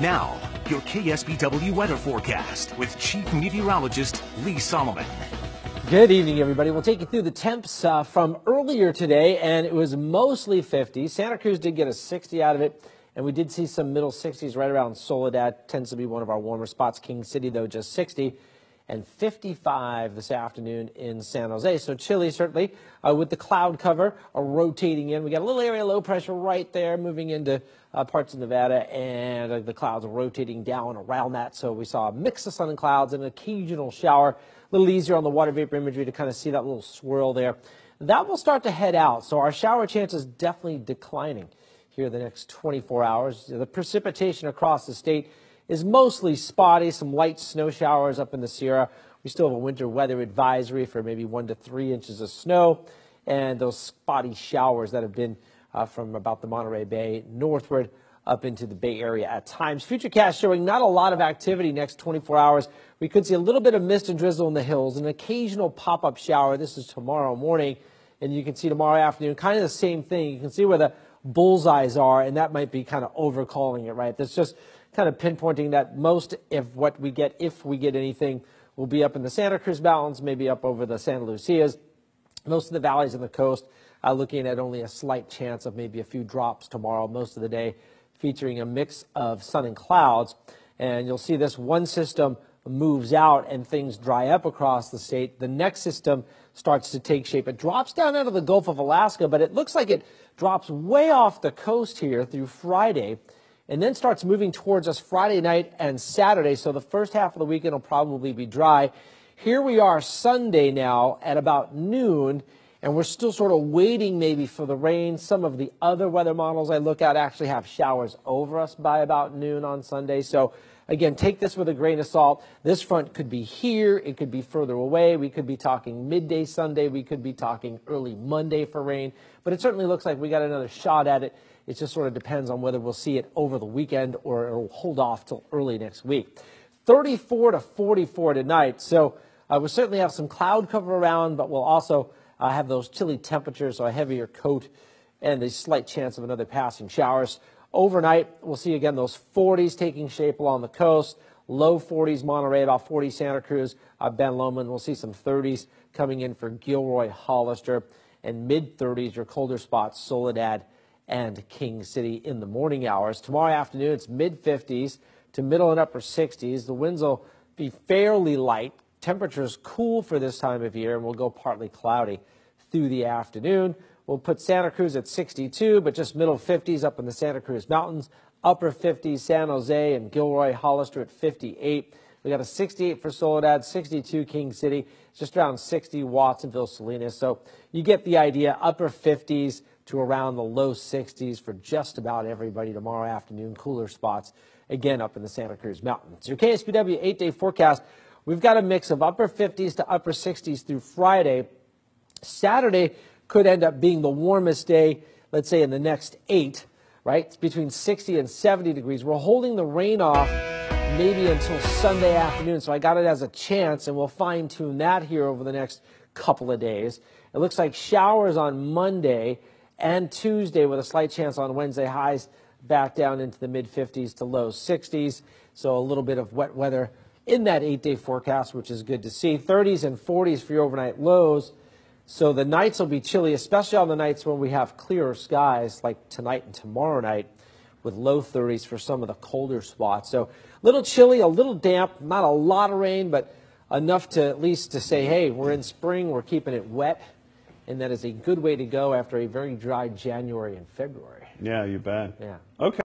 Now, your KSBW weather forecast with Chief Meteorologist Lee Solomon. Good evening, everybody. We'll take you through the temps uh, from earlier today, and it was mostly 50. Santa Cruz did get a 60 out of it, and we did see some middle 60s right around Soledad. Tends to be one of our warmer spots. King City, though, just 60 and 55 this afternoon in San Jose. So chilly, certainly, uh, with the cloud cover uh, rotating in. We got a little area of low pressure right there moving into uh, parts of Nevada, and uh, the clouds are rotating down around that. So we saw a mix of sun and clouds and an occasional shower. A little easier on the water vapor imagery to kind of see that little swirl there. That will start to head out. So our shower chances definitely declining here the next 24 hours. The precipitation across the state is mostly spotty, some light snow showers up in the Sierra. We still have a winter weather advisory for maybe one to three inches of snow and those spotty showers that have been uh, from about the Monterey Bay northward up into the Bay Area at times. Futurecast showing not a lot of activity next 24 hours. We could see a little bit of mist and drizzle in the hills, an occasional pop-up shower. This is tomorrow morning, and you can see tomorrow afternoon kind of the same thing. You can see where the bullseyes are, and that might be kind of overcalling it, right? That's just kind of pinpointing that most of what we get, if we get anything, will be up in the Santa Cruz Mountains, maybe up over the Santa Lucias. Most of the valleys on the coast uh, looking at only a slight chance of maybe a few drops tomorrow, most of the day featuring a mix of sun and clouds. And you'll see this one system moves out and things dry up across the state. The next system starts to take shape. It drops down out of the Gulf of Alaska, but it looks like it drops way off the coast here through Friday and then starts moving towards us Friday night and Saturday. So the first half of the weekend will probably be dry. Here we are Sunday now at about noon, and we're still sort of waiting maybe for the rain. Some of the other weather models I look at actually have showers over us by about noon on Sunday. So again, take this with a grain of salt. This front could be here. It could be further away. We could be talking midday Sunday. We could be talking early Monday for rain. But it certainly looks like we got another shot at it. It just sort of depends on whether we'll see it over the weekend or it'll hold off till early next week. 34 to 44 tonight. So uh, we'll certainly have some cloud cover around, but we'll also uh, have those chilly temperatures, so a heavier coat and a slight chance of another passing showers. Overnight, we'll see again those 40s taking shape along the coast. Low 40s Monterey, about 40 Santa Cruz, uh, Ben Lomond. We'll see some 30s coming in for Gilroy, Hollister, and mid 30s, your colder spots, Soledad and King City in the morning hours. Tomorrow afternoon, it's mid 50s to middle and upper 60s. The winds will be fairly light. Temperatures cool for this time of year, and we'll go partly cloudy through the afternoon. We'll put Santa Cruz at 62, but just middle 50s up in the Santa Cruz Mountains. Upper 50s, San Jose and Gilroy, Hollister at 58. We got a 68 for Soledad, 62 King City, just around 60 Watsonville, Salinas. So you get the idea. Upper 50s to around the low 60s for just about everybody tomorrow afternoon. Cooler spots again up in the Santa Cruz Mountains. Your KSBW eight day forecast. We've got a mix of upper 50s to upper 60s through Friday. Saturday could end up being the warmest day, let's say in the next eight, right? It's between 60 and 70 degrees. We're holding the rain off maybe until Sunday afternoon. So I got it as a chance, and we'll fine tune that here over the next couple of days. It looks like showers on Monday and Tuesday with a slight chance on Wednesday. Highs back down into the mid 50s to low 60s. So a little bit of wet weather in that eight day forecast, which is good to see. 30s and 40s for your overnight lows. So the nights will be chilly, especially on the nights when we have clearer skies like tonight and tomorrow night with low 30s for some of the colder spots. So a little chilly, a little damp, not a lot of rain, but enough to at least to say, hey, we're in spring, we're keeping it wet and that is a good way to go after a very dry January and February. Yeah, you bet. Yeah. Okay.